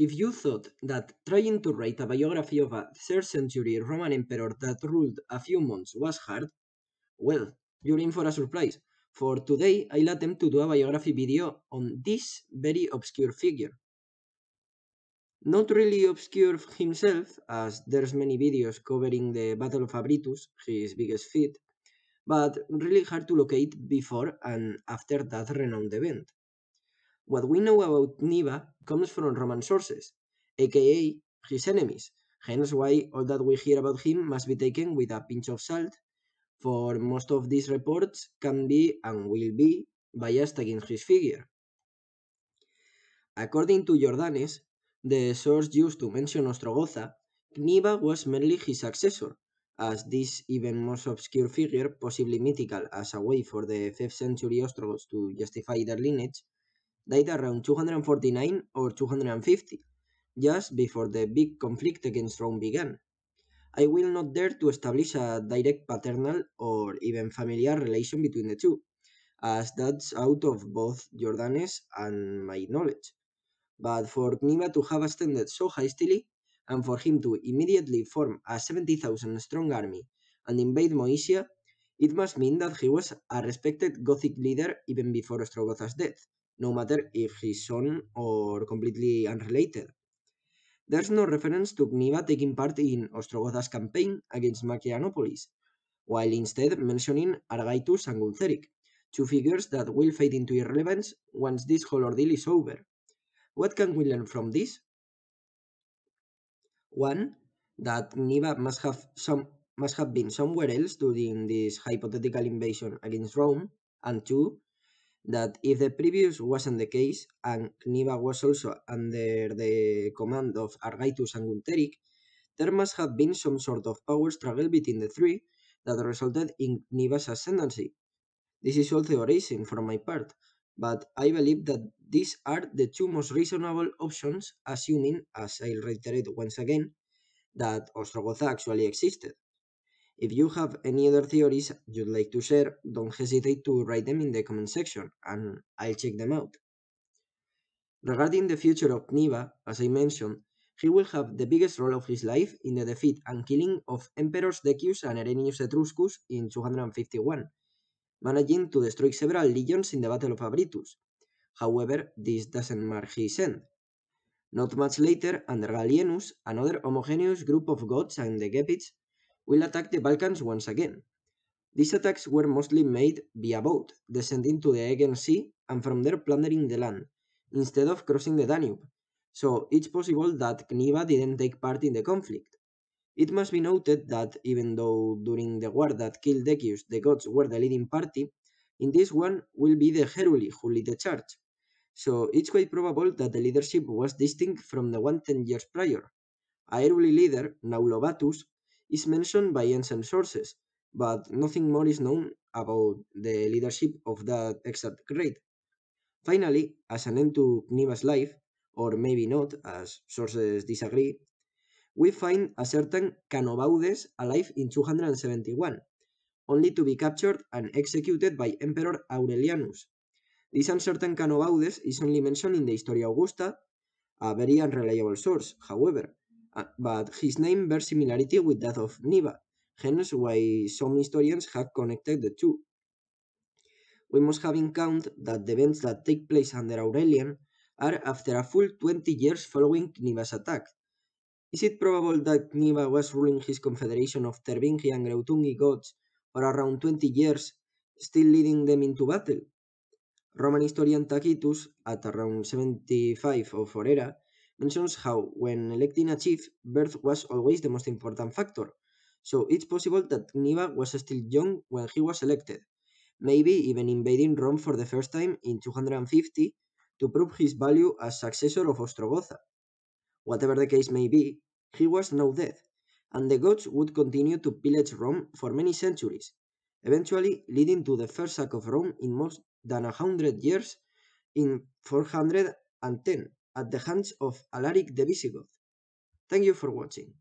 If you thought that trying to write a biography of a 3rd century Roman emperor that ruled a few months was hard, well, you're in for a surprise, for today I'll attempt to do a biography video on this very obscure figure. Not really obscure himself, as there's many videos covering the Battle of Abritus, his biggest feat, but really hard to locate before and after that renowned event. What we know about Cniva comes from Roman sources, aka his enemies, hence why all that we hear about him must be taken with a pinch of salt, for most of these reports can be and will be biased against his figure. According to Jordanes, the source used to mention Ostrogoza, Cniva was merely his successor, as this even more obscure figure, possibly mythical as a way for the 5th century Ostrogoths to justify their lineage, died around 249 or 250, just before the big conflict against Rome began. I will not dare to establish a direct paternal or even familiar relation between the two, as that's out of both Jordanes and my knowledge. But for Cniva to have ascended so hastily, and for him to immediately form a 70,000 strong army and invade Moesia, it must mean that he was a respected Gothic leader even before Ostrogoth's death, no matter if he's son or completely unrelated. There's no reference to Cniva taking part in Ostrogoth's campaign against Marcianopolis, while instead mentioning Argaitus and Gunteric, two figures that will fade into irrelevance once this whole ordeal is over. What can we learn from this? One, that Cniva must have some must have been somewhere else during this hypothetical invasion against Rome, and two, that if the previous wasn't the case, and Cniva was also under the command of Argaitus and Gunteric, there must have been some sort of power struggle between the three that resulted in Cniva's ascendancy. This is all theorizing from my part, but I believe that these are the two most reasonable options, assuming, as I'll reiterate once again, that Ostrogoth actually existed. If you have any other theories you'd like to share, don't hesitate to write them in the comment section, and I'll check them out. Regarding the future of Cniva, as I mentioned, he will have the biggest role of his life in the defeat and killing of Emperors Decius and Herennius Etruscus in 251, managing to destroy several legions in the Battle of Abritus. However, this doesn't mark his end. Not much later, under Gallienus, another homogeneous group of Goths and the Gepids will attack the Balkans once again. These attacks were mostly made via boat, descending to the Aegean Sea and from there plundering the land, instead of crossing the Danube, so it's possible that Cniva didn't take part in the conflict. It must be noted that even though during the war that killed Decius the Goths were the leading party, in this one will be the Heruli who lead the charge, so it's quite probable that the leadership was distinct from the one ten years prior. A Heruli leader, Naulobatus, is mentioned by ancient sources, but nothing more is known about the leadership of that exact grade. Finally, as an end to Cniva's life, or maybe not, as sources disagree, we find a certain Canobaudes alive in 271, only to be captured and executed by Emperor Aurelianus. This uncertain Canobaudes is only mentioned in the Historia Augusta, a very unreliable source, however, Ah, but his name bears similarity with that of Cniva, hence why some historians have connected the two. We must have in count that the events that take place under Aurelian are after a full 20 years following Cniva's attack. Is it probable that Cniva was ruling his confederation of Tervingi and Greutungi Goths for around 20 years, still leading them into battle? Roman historian Tacitus, at around 75 of our era, mentions how when electing a chief, birth was always the most important factor. So it's possible that Cniva was still young when he was elected, maybe even invading Rome for the first time in 250 to prove his value as successor of Ostrogoza. Whatever the case may be, he was now dead, and the Goths would continue to pillage Rome for many centuries, eventually leading to the first sack of Rome in more than a hundred years in 410 at the hands of Alaric the Visigoth. Thank you for watching.